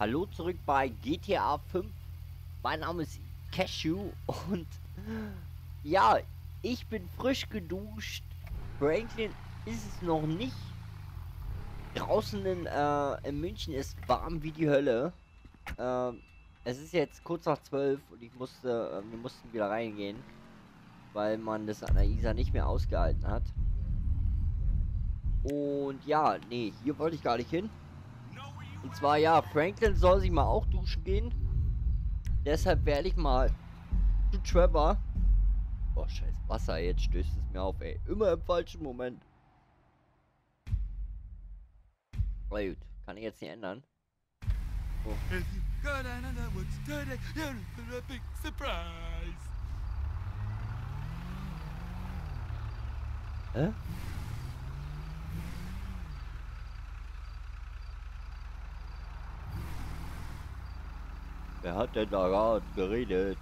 Hallo zurück bei GTA 5. Mein Name ist Cashew und ja, ich bin frisch geduscht. Franklin ist es noch nicht. Draußen in, äh, in München ist warm wie die Hölle. Äh, es ist jetzt kurz nach 12 und ich musste, äh, wir mussten wieder reingehen, weil man das an der Isar nicht mehr ausgehalten hat. Und ja, nee, hier wollte ich gar nicht hin. Und zwar, ja, Franklin soll sich mal auch duschen gehen. Deshalb werde ich mal zu Trevor. Boah, scheiß Wasser, jetzt stößt es mir auf, ey. Immer im falschen Moment. Aber gut, kann ich jetzt nicht ändern. Oh. Hä? Wer hat denn da gerade geredet?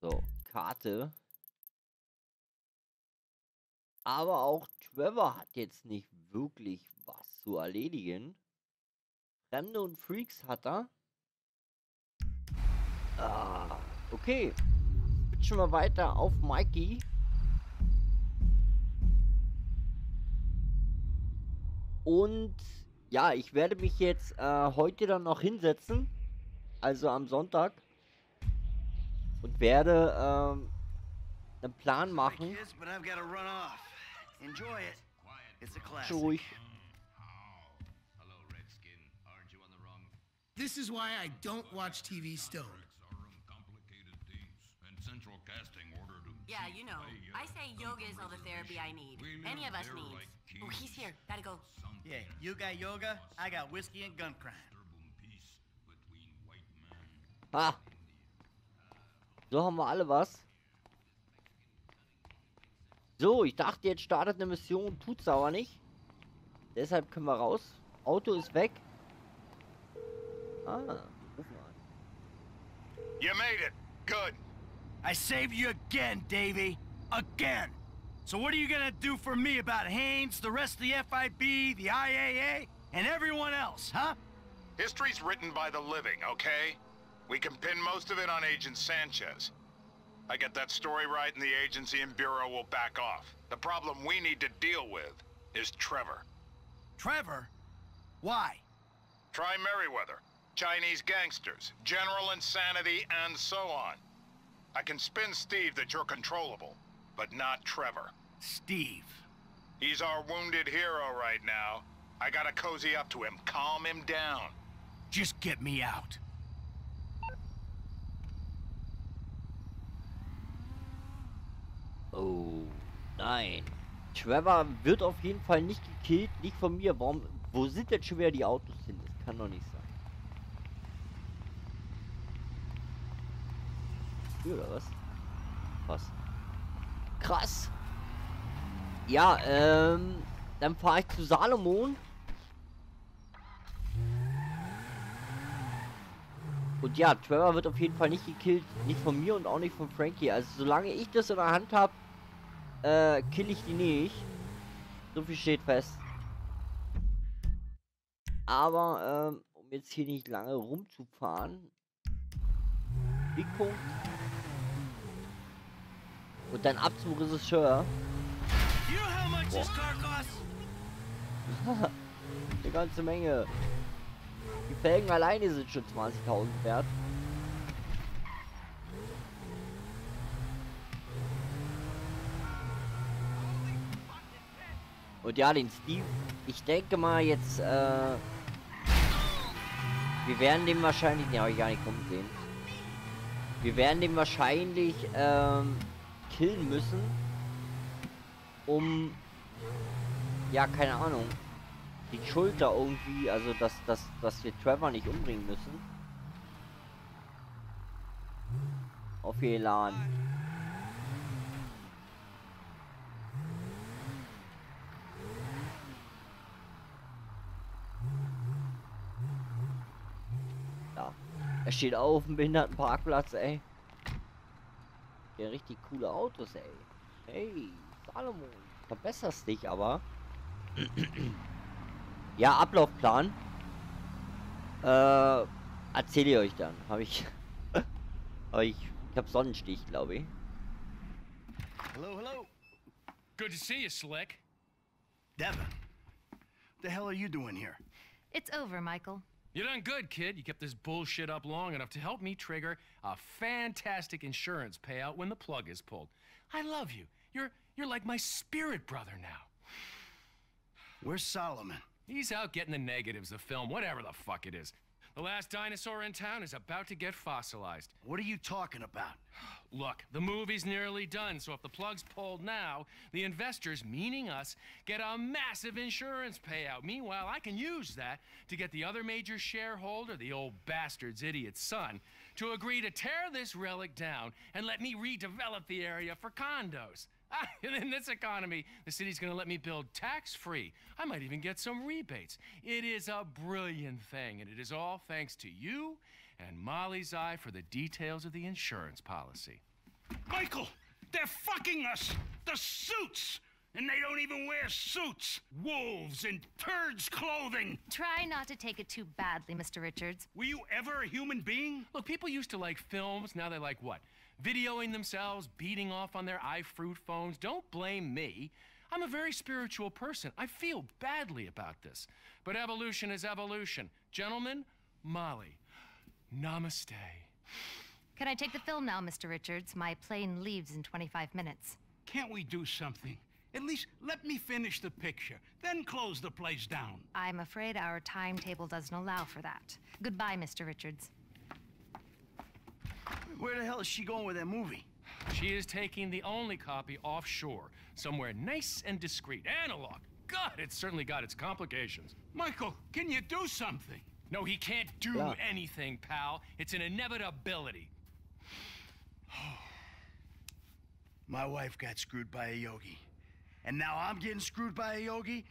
So, Karte. Aber auch Trevor hat jetzt nicht wirklich was zu erledigen. Fremde und Freaks hat er. Ah, okay. Switchen wir weiter auf Mikey. Und ja, ich werde mich jetzt äh, heute dann noch hinsetzen, also am Sonntag, und werde ähm, einen Plan machen. Ruhig. This is why I don't watch TV stoned. Yeah, you know. I say yoga is all the therapy I need. Any of us needs. Oh, he's here. Gotta go. Yeah, you got yoga, I got whiskey and gun crime. Ah. So haben wir alle was. So, ich dachte, jetzt startet eine Mission, tut's aber nicht. Deshalb können wir raus. Auto ist weg. Ah, ruf mal an. You made it. Good. I saved you again, Davy. Again. So what are you gonna do for me about Haines, the rest of the FIB, the IAA, and everyone else, huh? History's written by the living, okay? We can pin most of it on Agent Sanchez. I get that story right and the agency and Bureau will back off. The problem we need to deal with is Trevor. Trevor? Why? Try Merryweather, Chinese gangsters, general insanity, and so on. I can spin Steve that you're controllable, but not Trevor. Steve. He's our wounded hero right now. I gotta cozy up to him, calm him down. Just get me out. Oh, nein. Trevor wird auf jeden Fall nicht gekillt, nicht von mir. Warum, wo sind jetzt schon wieder die Autos hin? Das kann doch nicht sein. Hier oder was? Was? Krass. Ja, ähm, dann fahre ich zu Salomon. Und ja, Trevor wird auf jeden Fall nicht gekillt. Nicht von mir und auch nicht von Frankie. Also solange ich das in der Hand habe, äh, kill ich die nicht. So viel steht fest. Aber, ähm, um jetzt hier nicht lange rumzufahren. Big Punkt. Und dann ab zum Regisseur. You know how much this car costs? Eine ganze Menge. Die Felgen alleine sind schon 20.000 wert. Und ja, den Steve, ich denke mal jetzt, äh, wir werden den wahrscheinlich, ne, habe ich gar nicht kommen sehen. Wir werden den wahrscheinlich, ähm, killen müssen, um, ja, keine Ahnung, die Schulter irgendwie, also dass, dass, dass wir Trevor nicht umbringen müssen. Auf Elan. Ja. Er steht auf dem Behindertenparkplatz, ey. Ja, richtig coole Autos, ey. Hey, Salomon. Verbesserst dich aber. Ja, Ablaufplan. Äh, erzähle ich euch dann. Habe ich. Aber ich, ich habe Sonnenstich, glaube ich. Hello, hello. Good to see you, Slick. Devin. What the hell are you doing here? It's over, Michael. You done good, kid. You kept this bullshit up long enough to help me trigger a fantastic insurance payout when the plug is pulled. I love you. You're you're like my spirit brother now. Where's Solomon? He's out getting the negatives, the film, whatever the fuck it is. The last dinosaur in town is about to get fossilized. What are you talking about? Look, the movie's nearly done, so if the plug's pulled now, the investors, meaning us, get a massive insurance payout. Meanwhile, I can use that to get the other major shareholder, the old bastard's idiot son, to agree to tear this relic down and let me redevelop the area for condos. And in this economy, the city's gonna let me build tax free. I might even get some rebates. It is a brilliant thing, and it is all thanks to you and Molly's eye for the details of the insurance policy. Michael! They're fucking us! The suits! And they don't even wear suits! Wolves in turds clothing! Try not to take it too badly, Mr. Richards. Were you ever a human being? Look, people used to like films, now they like what? Videoing themselves, beating off on their iFruit phones. Don't blame me. I'm a very spiritual person. I feel badly about this. But evolution is evolution. Gentlemen, Molly, namaste. Can I take the film now, Mr. Richards? My plane leaves in 25 minutes. Can't we do something? At least let me finish the picture, then close the place down. I'm afraid our timetable doesn't allow for that. Goodbye, Mr. Richards. Where the hell is she going with that movie? She is taking the only copy offshore, somewhere nice and discreet. Analog. God, it's certainly got its complications. Michael, can you do something? No, he can't do Yeah. anything, pal. It's an inevitability. My wife got screwed by a yogi. And now I'm getting screwed by a yogi?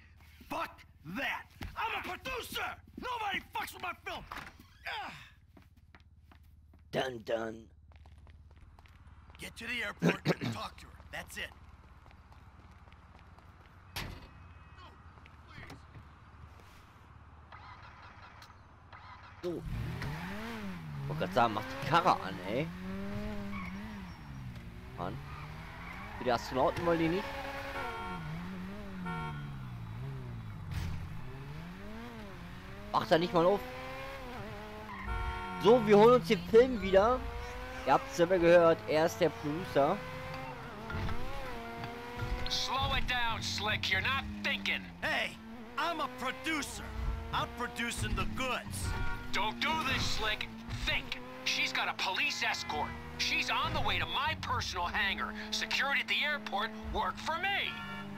Fuck that! I'm a producer! Nobody fucks with my film! Ah! Dun dun. Get to the airport and talk to her. That's it. So. Wollte gerade sagen, mach die Karre an, ey. Mann. Für die Astronauten wollen die nicht. Macht er nicht mal auf. So, wir holen uns den Film wieder. Ihr habt es selber gehört, er ist der Producer. Slow it down, Slick. You're not thinking. Hey, I'm a producer. I'm producing the goods. Don't do this, Slick. Think. She's got a police escort. She's on the way to my personal hangar. Security at the airport work for me.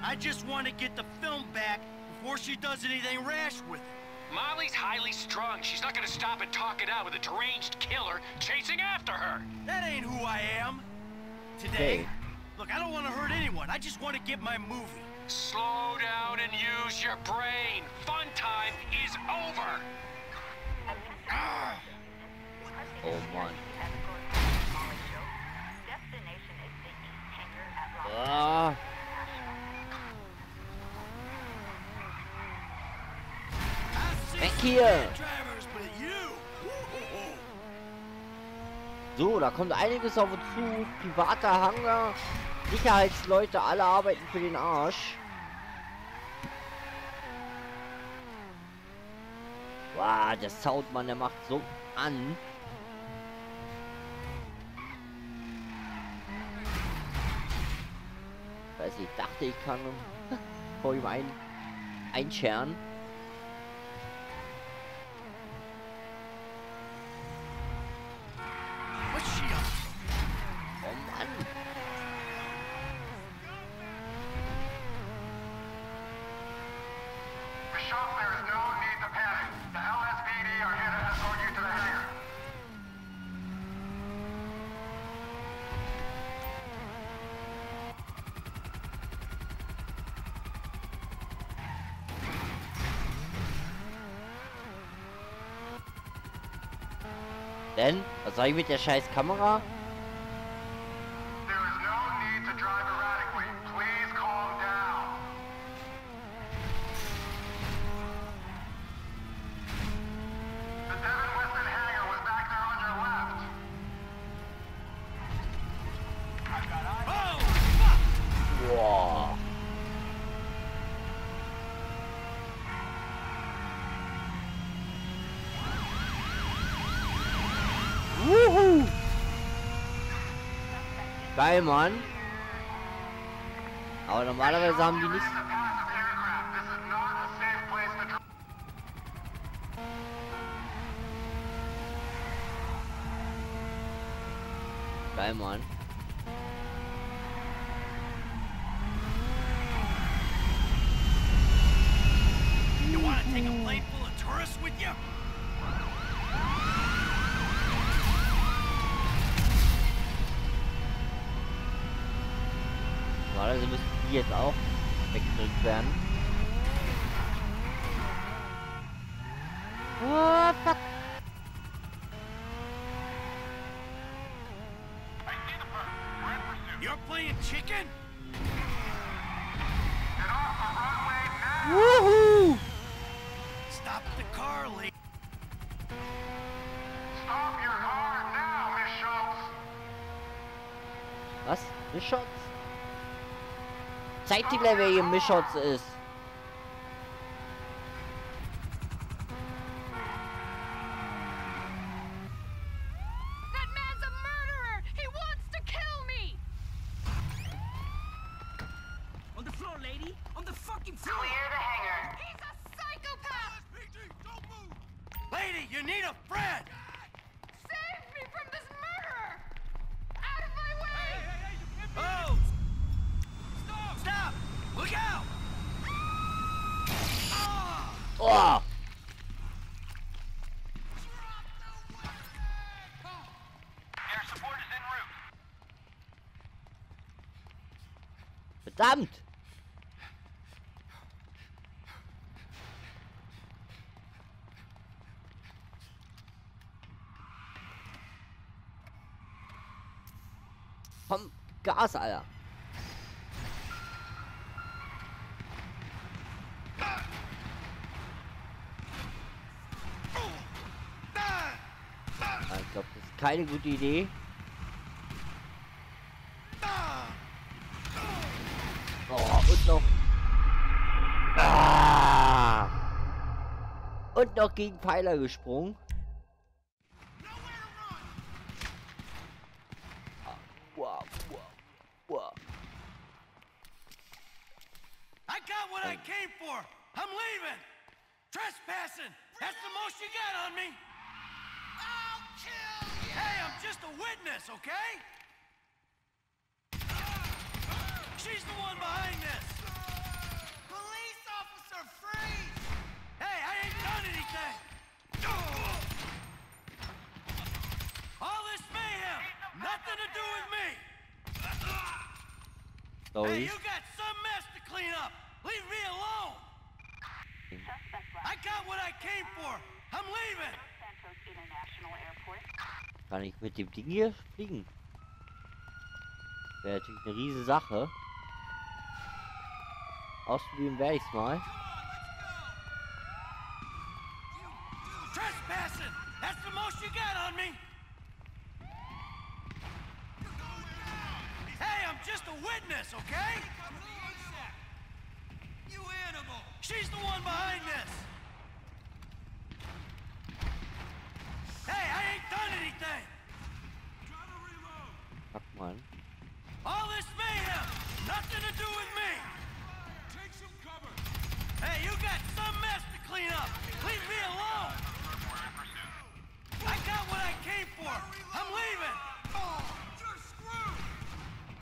I just want to get the film back before she does anything rash with it. Molly's highly strung. She's not gonna stop and talk it out with a deranged killer chasing after her. That ain't who I am. Today, Hey. look, I don't want to hurt anyone. I just want to get my movie. Slow down and use your brain. Fun time is over. Oh my. Ah. Weg hier! So, da kommt einiges auf uns zu. Privater Hangar. Sicherheitsleute, alle arbeiten für den Arsch. Wow, der Soundmann, der macht so an. Weiß ich dachte, ich kann vor ihm ein einscheren. Soll ich mit der scheiß Kamera? Geil, Mann. Aber normalerweise haben die nicht... Geil, Mann. You want to take a plane full of tourists with you? Normalerweise müssten die jetzt auch weggedrückt werden. Oh, fuck. You're playing chicken? Woohoo! Stop the car, Lee. Stop your car now, Miss Schultz! Was? Mischotz? Zeigt die gleich, wer hier Mischotz ist. Verdammt! Komm, Gas, Alter. Ah, Ich glaube, das ist keine gute Idee. Oh, und noch. Ah! Und noch gegen Pfeiler gesprungen. Ding hier fliegen? Wäre natürlich eine riese Sache. Ausprobieren werde ich's mal. Trespassing! That's the most you got on me! Hey, I'm just a witness, okay? You animal! She's the one behind this! Hey, I ain't done anything! Fuck mal. All this mayhem! Nothing to do with me! Take some cover! Hey, you got some mess to clean up! Leave me alone! I got what I came for! I'm leaving! Oh, you're screwed!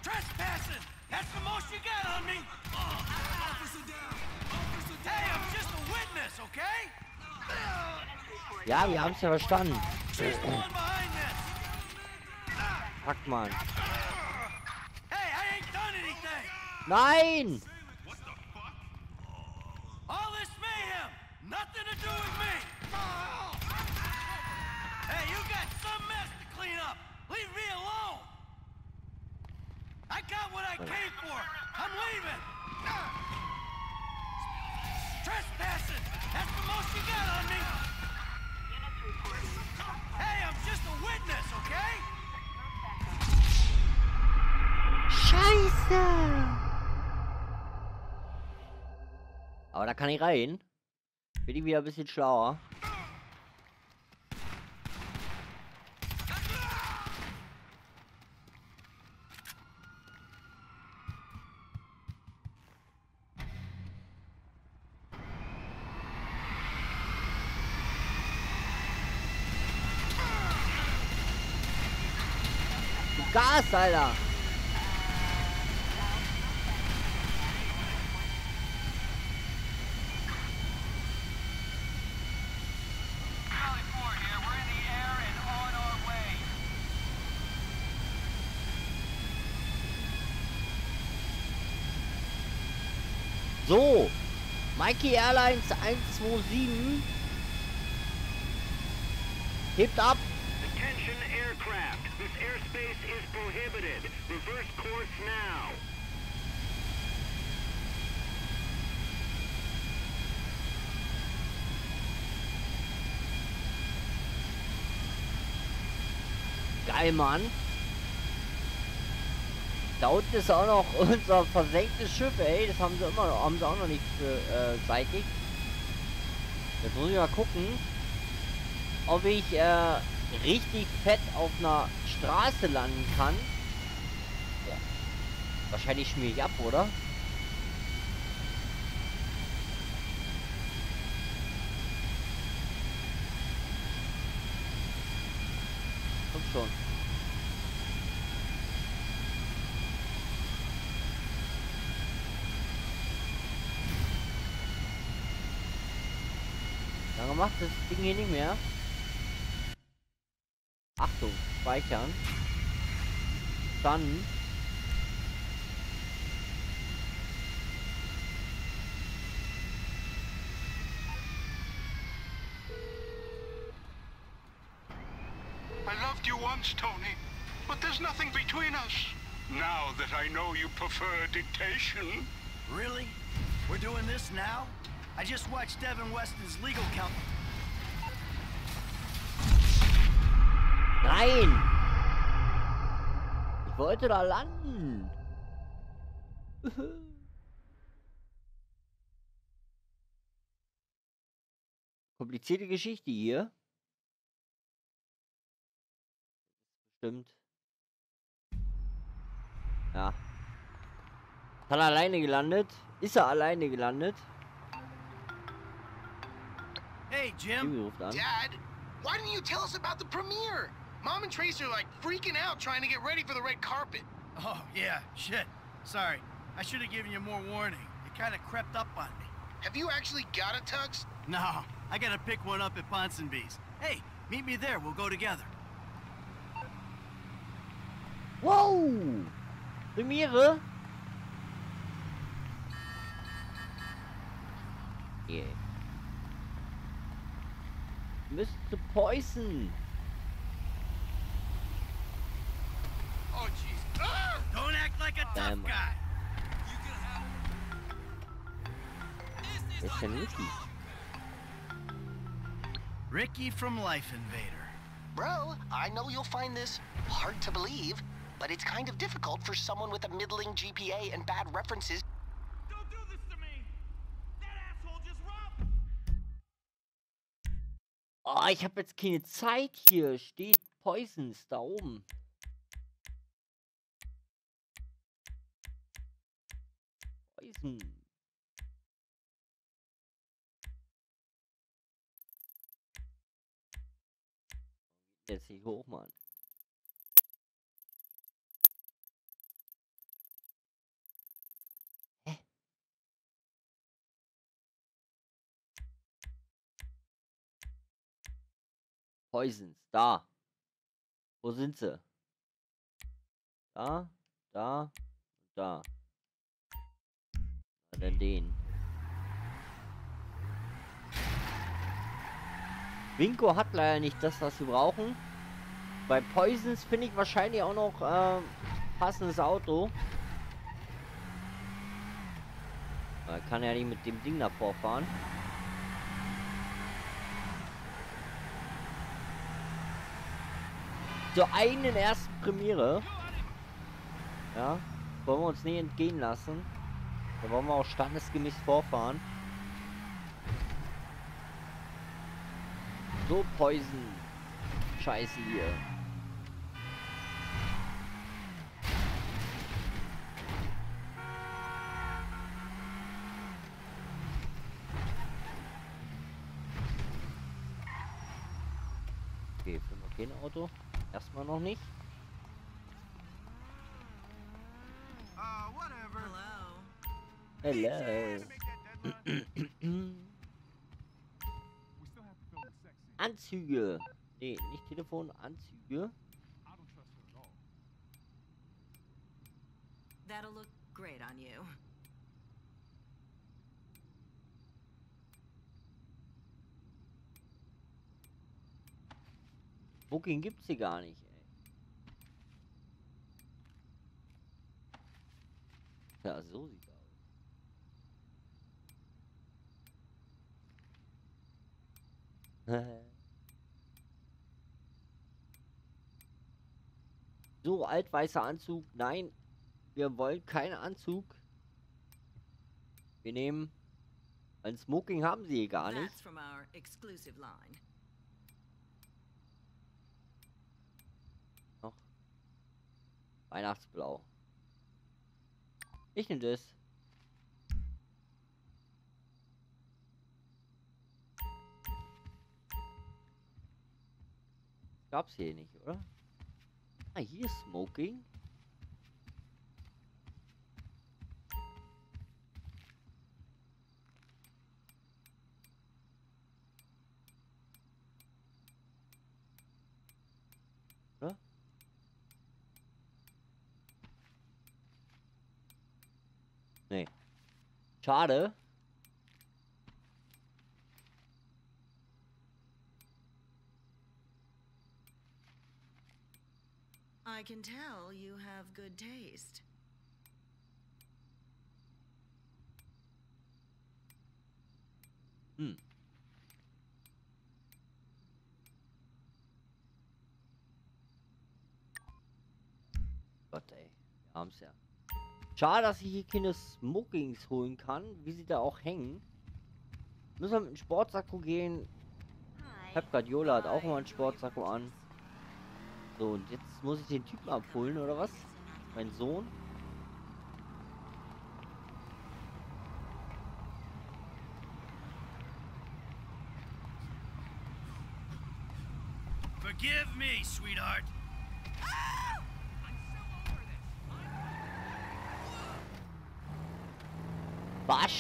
Trespassing! That's the most you got on me! Officer down! Officer down! Hey, I'm just a witness, okay? Ja, wir haben's ja verstanden. She's the one behind this! Fuck man. Hey, I ain't done anything! Nein! All this mayhem! Nothing to do with me! Hey, you got some mess to clean up! Leave me alone! I got what I came for! I'm leaving! Trespassing! That's the most you got on me! Hey, I'm just a witness, okay? Scheiße! Aber da kann ich rein. Bin ich wieder ein bisschen schlauer. Gas, Alter! So, Mikey Airlines 127 hebt ab. Attention aircraft. This airspace is prohibited. Reverse course now. Geil, Mann. Da unten ist auch noch unser versenktes Schiff, ey. Das haben sie immer noch, haben sie auch noch nicht beseitigt. Äh, Jetzt muss ich mal gucken, ob ich äh, richtig fett auf einer Straße landen kann. Ja. Wahrscheinlich schmier ich ab, oder? Komm schon. Lange macht das Ding hier nicht mehr. Achtung, speichern. Dann. I loved you once, Tony, but there's nothing between us. Now that I know you prefer dictation. Really? We're doing this now? I just watched Devin Weston's legal count. Nein! Ich wollte da landen. Komplizierte Geschichte hier. Stimmt. Ja. Hat er alleine gelandet? Ist er alleine gelandet? Hey, Jim. Jimmy ruft an. Dad, why didn't you tell us about the premiere? Mom and Trace are like freaking out trying to get ready for the red carpet. Oh, yeah, shit. Sorry. I should have given you more warning. It kind of crept up on me. Have you actually got a tux? No, I gotta pick one up at Ponsonby's. Hey, meet me there. We'll go together. Wow! Premiere? Yeah. Mr. Poison. Oh, jeez. Ah! Don't act like a tough Damn. guy. Wer ist denn Ricky? Ricky from Life Invader. Bro, I know you'll find this hard to believe, but it's kind of difficult for someone with a middling GPA and bad references. Oh, ich habe jetzt keine Zeit hier. Steht Poisons da oben. Poison. Jetzt nicht hoch, Mann. Poisons, da. Wo sind sie? Da, da, da. Dann den. Winko hat leider nicht das, was wir brauchen. Bei Poisons finde ich wahrscheinlich auch noch äh, passendes Auto. Man kann ja nicht mit dem Ding davor fahren. Zur eigenen ersten Premiere. Ja, wollen wir uns nie entgehen lassen. Da wollen wir auch standesgemäß vorfahren. So Poison. Scheiße hier. Okay, für noch kein Auto. Erstmal noch nicht. Hello. Anzüge. Nee, nicht Telefon, Anzüge. That'll look great on you. Booking gibt's hier gar nicht, ey. Ja, so sieht's aus. so, altweißer Anzug. Nein, wir wollen keinen Anzug. Wir nehmen... Ein Smoking haben sie hier gar nicht. That's from our exclusive line. Weihnachtsblau. Ich nehme das. Gab's hier nicht, oder? Ah, hier Smoking. Nee. Schade. I can tell you have good taste. Hm. Gott ey, wir haben's ja. Schade, dass ich hier keine Smokings holen kann, wie sie da auch hängen. Müssen wir mit dem Sportsakko gehen. Pep Guardiola hat auch mal einen Sportsakko an. So, und jetzt muss ich den Typen abholen, oder was? Mein Sohn? Forgive me, sweetheart.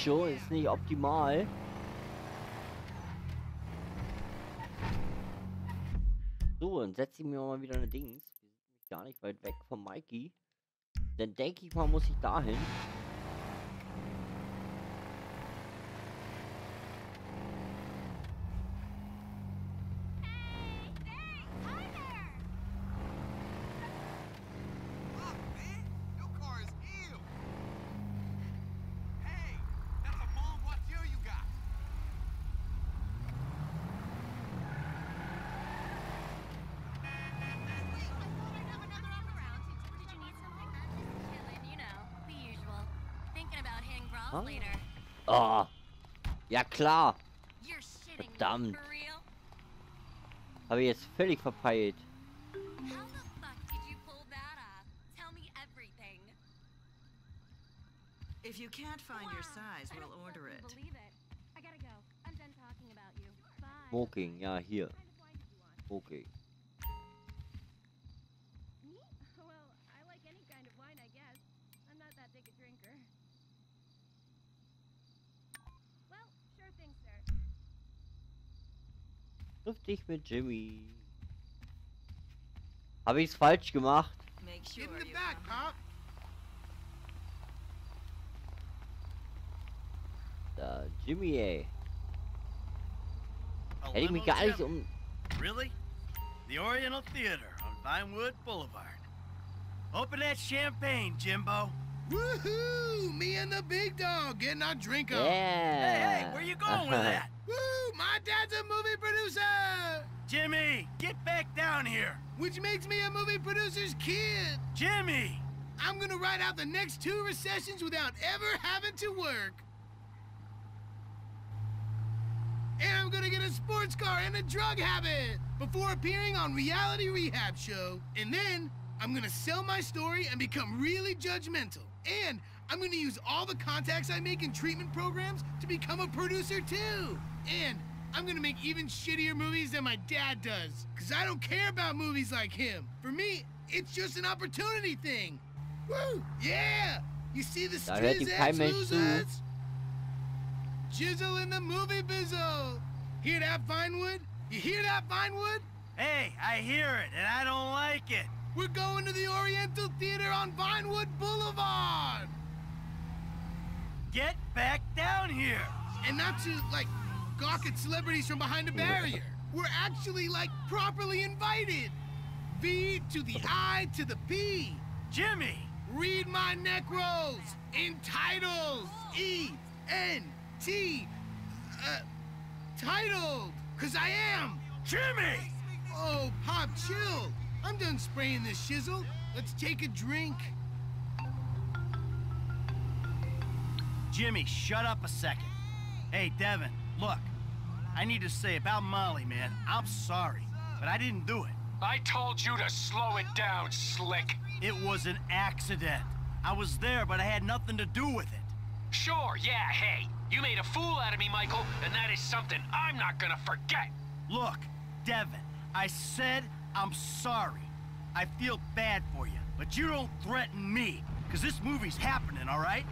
Bascho ist nicht optimal. So, dann setze ich mir mal wieder eine Dings. Wir sind gar nicht weit weg von Mikey. Dann denke ich mal, muss ich dahin. Oh. Ja klar. Verdammt. Habe ich jetzt völlig verpeilt. If you can't find your size, we'll order it. Smoking, ja hier. Okay. Triff dich mit Jimmy. Habe ich's falsch gemacht? Get in the back, Pop. Da, Jimmy, ey. Hätte ich mich gar nicht um... Really? The Oriental Theater on Vinewood Boulevard. Open that champagne, Jimbo. Woohoo! Me and the big dog getting our drink on. Yeah. Hey, hey, where you going with that? Woo! My dad's a movie producer! Jimmy, get back down here. Which makes me a movie producer's kid. Jimmy! I'm gonna ride out the next two recessions without ever having to work. And I'm gonna get a sports car and a drug habit before appearing on Reality Rehab Show. And then I'm gonna sell my story and become really judgmental. And I'm gonna use all the contacts I make in treatment programs to become a producer too. And I'm gonna make even shittier movies than my dad does. Cause I don't care about movies like him. For me, it's just an opportunity thing. Woo! Yeah! You see the Da hört ihm kein Mensch zu. losers? Jizzle in the movie bizzle. Hear that, Vinewood? You hear that, Vinewood? Hey, I hear it, and I don't like it. We're going to the Oriental Theater on Vinewood Boulevard. Get back down here. And not to, like, gawk at celebrities from behind a barrier. We're actually, like, properly invited. V to the I to the P. Jimmy! Read my neck rolls in titles. E N T. Uh, titled. Cause I am. Jimmy! Oh, Pop, chill. I'm done spraying this shizzle. Let's take a drink. Jimmy, shut up a second. Hey, Devin, look. I need to say about Molly, man. I'm sorry, but I didn't do it. I told you to slow it down, Slick. It was an accident. I was there, but I had nothing to do with it. Sure, yeah, hey. You made a fool out of me, Michael, and that is something I'm not gonna forget. Look, Devin, I said I'm sorry. I feel bad for you, but you don't threaten me, because this movie's happening, all right?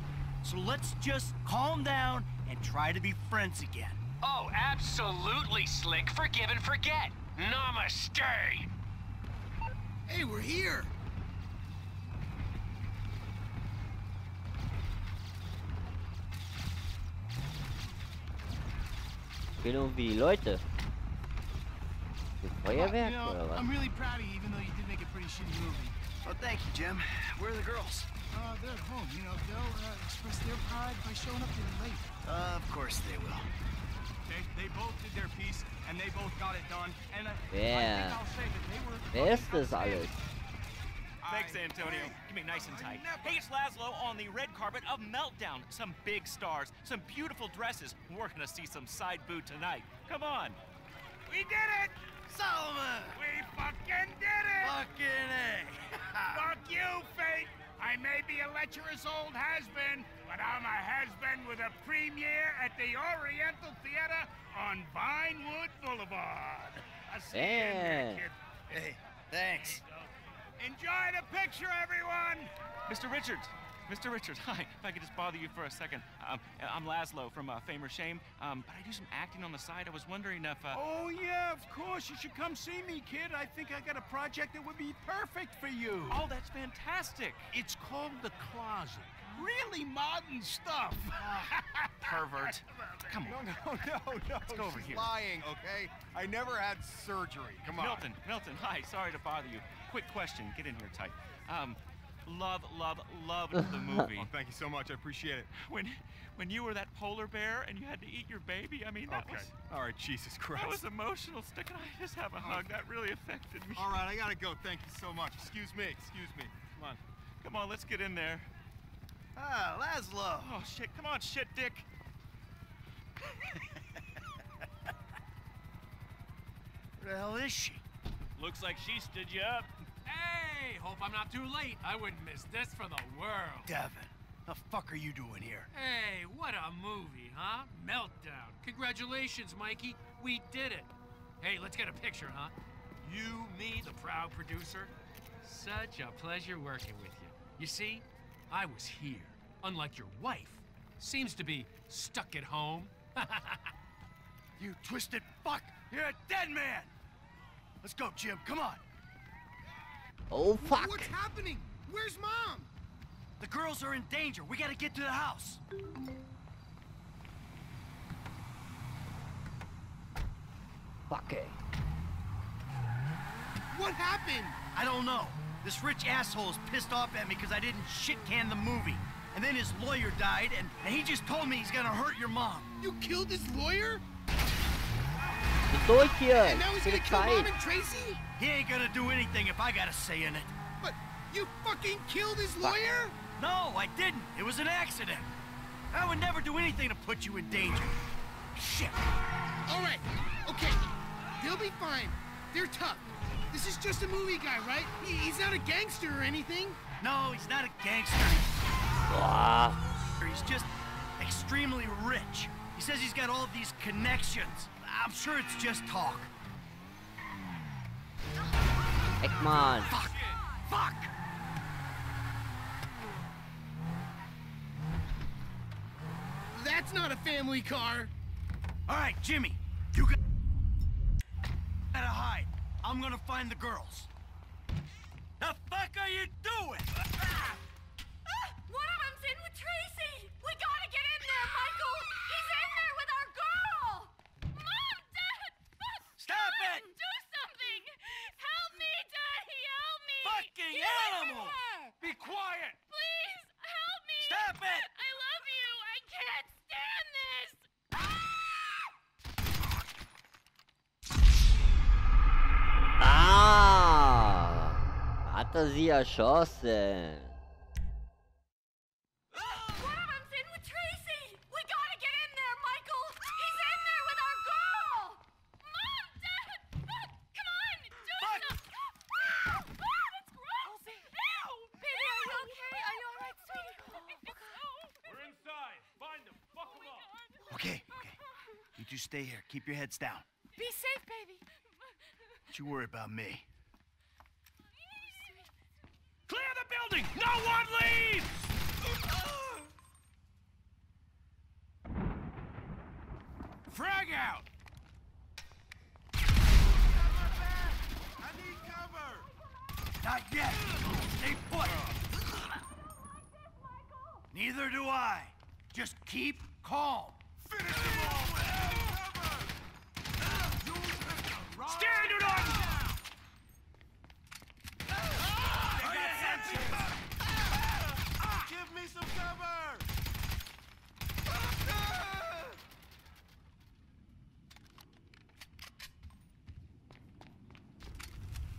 So let's just calm down and try to be friends again. Oh, absolutely, Slick. Forgive and forget. Namaste. Hey, we're here. Gehen irgendwie Leute. Das Feuerwerk you know, oder was? I'm really proud of you, even though you did make a pretty shitty movie. Well, thank you, Jim. Where are the girls? Uh, they're at home. You know, they'll uh, express their pride by showing up here late. Uh, of course they will. They, they both did their piece, and they both got it done. And uh, I think I'll say that they were Wer ist das alles? Thanks, Antonio. Give me nice and tight. Hey, it's Lazlow on the red carpet of Meltdown. Some big stars, some beautiful dresses. We're gonna see some side boob tonight. Come on. We did it! Solomon! We fucking did it! Fucking A! Fuck you, fate! I may be a lecherous old has-been, but I'm a has-been with a premiere at the Oriental Theater on Vinewood Boulevard. I see you in there, Damn. kid. Hey, thanks. Enjoy the picture, everyone! Mr. Richards. Mr. Richards, hi. If I could just bother you for a second. Um, I'm Lazlow from uh, Fame or Shame, um, but I do some acting on the side. I was wondering if. Uh... Oh, yeah, of course. You should come see me, kid. I think I got a project that would be perfect for you. Oh, that's fantastic. It's called The Closet. Really modern stuff. Pervert. Come on. No, no, no, no. Let's go over She's here. lying, okay? I never had surgery. Come on. Milton, Milton, hi. Sorry to bother you. Quick question. Get in here tight. Um, love, love, loved the movie. Oh, thank you so much. I appreciate it. when, when you were that polar bear and you had to eat your baby, I mean, that okay. was All right, Jesus Christ. that was emotional. Stick, can I just have a hug? That really affected me. All right, I gotta go. Thank you so much. Excuse me. Excuse me. Come on. Come on, let's get in there. Ah, Lazlow. Oh shit! Come on, shit, Dick. Where the hell is she? Looks like she stood you up. Hey, hope I'm not too late. I wouldn't miss this for the world. Devin, the fuck are you doing here? Hey, what a movie, huh? Meltdown. Congratulations, Mikey. We did it. Hey, let's get a picture, huh? You, me, the proud producer. Such a pleasure working with you. You see, I was here, unlike your wife. Seems to be stuck at home. You twisted fuck! You're a dead man! Let's go, Jim. Come on. Oh fuck! What's happening? Where's Mom? The girls are in danger. We gotta get to the house. Fuck it. What happened? I don't know. This rich asshole is pissed off at me because I didn't shit can the movie. And then his lawyer died, and, and he just told me he's gonna hurt your mom. You killed his lawyer? Bin durch hier! And now he's gonna kill Mom and Tracy? He ain't gonna do anything if I got a say in it. But you fucking killed his lawyer? No, I didn't. It was an accident. I would never do anything to put you in danger. Shit. All right, okay. They'll be fine. They're tough. This is just a movie guy, right? He- He's not a gangster or anything. No, he's not a gangster. Boah. He's just extremely rich. He says he's got all these connections. I'm sure it's just talk. Ekman. Fuck! Fuck! That's not a family car. All right, Jimmy, you got gotta hide. I'm gonna find the girls. The fuck are you doing? Okay. I'm okay. We're inside. Find the fuck up. Okay. You two stay here. Keep your heads down. Be safe, baby! Don't you worry about me. Clear the building! No one leaves! Frag out! I need cover! Not yet! Stay put! Neither do I. Just keep calm. Standard on! Give me some cover!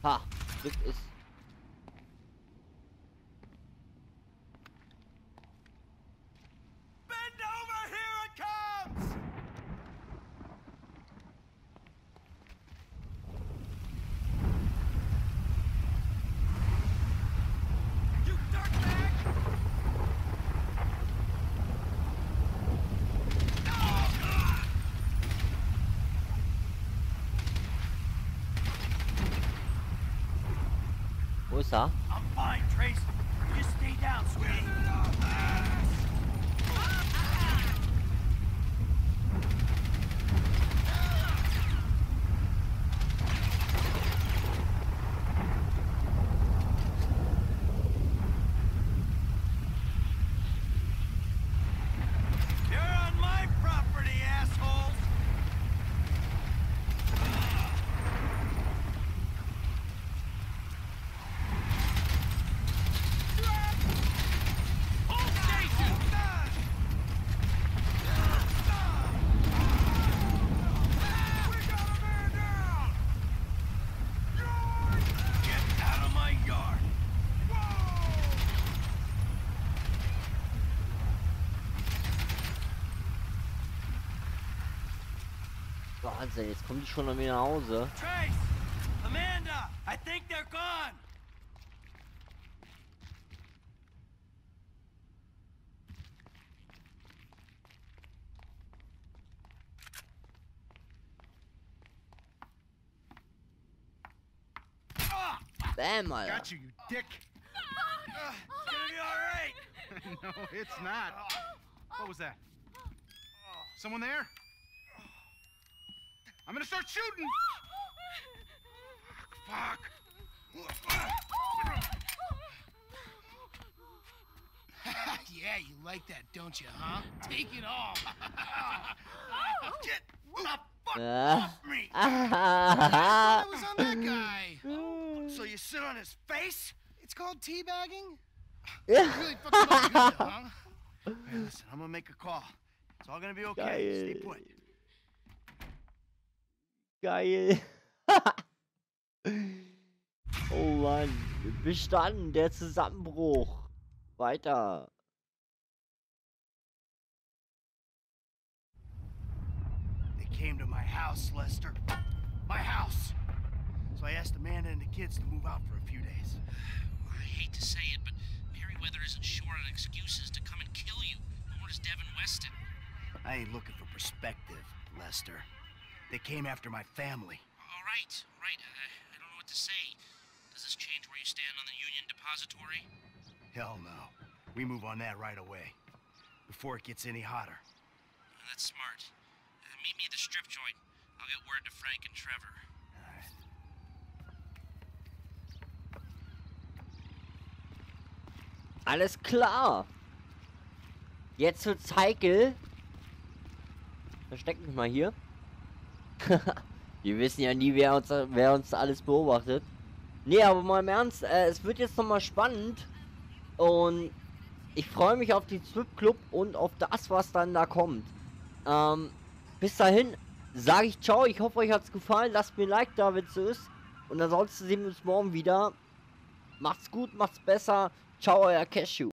Ha, ist. Bend over! Here it comes! You dirtbag! Wo ist? I'm fine, Trace. Just stay down, sweetie. You're on my property, assholes! Hold station! Get out of my yard! Wahnsinn, jetzt kommen die schon an mir nach Hause. Trace! Amanda! I think they're gone! Bam, Alter. Got you, you dick. It's gonna be alright! no, it's not. What was that? Someone there? I'm gonna start shooting! Fuck! yeah, you like that, don't you, huh? Take it off. Get the fuck Ah. off me! I was on that guy. So you sit on his face? It's called teabagging. Ja. Really fucking good, huh? Hey, listen, I'm gonna make a call. It's all gonna be okay. Stay put. Geil. oh Mann. Bestanden, der Zusammenbruch. Weiter. They came to my house, Lester. My house. So I asked Amanda and the kids to move out for a few days. I hate to say it, but Merryweather isn't short on excuses to come and kill you, nor is Devin Weston. I ain't looking for perspective, Lester. They came after my family. All right, all right. I, I don't know what to say. Does this change where you stand on the Union Depository? Hell no. We move on that right away. Before it gets any hotter. That's smart. Uh, meet me at the strip joint. I'll get word to Frank and Trevor. Alles klar. Jetzt wird's heikel. Versteck mich mal hier. Wir wissen ja nie, wer uns, wer uns alles beobachtet. Nee, aber mal im Ernst, äh, es wird jetzt nochmal spannend. Und ich freue mich auf Strip Club und auf das, was dann da kommt. Ähm, bis dahin sage ich ciao. Ich hoffe, euch hat's gefallen. Lasst mir ein Like da, wenn es so ist. Und ansonsten sehen wir uns morgen wieder. Macht's gut, macht's besser. Ciao, euer Cashew.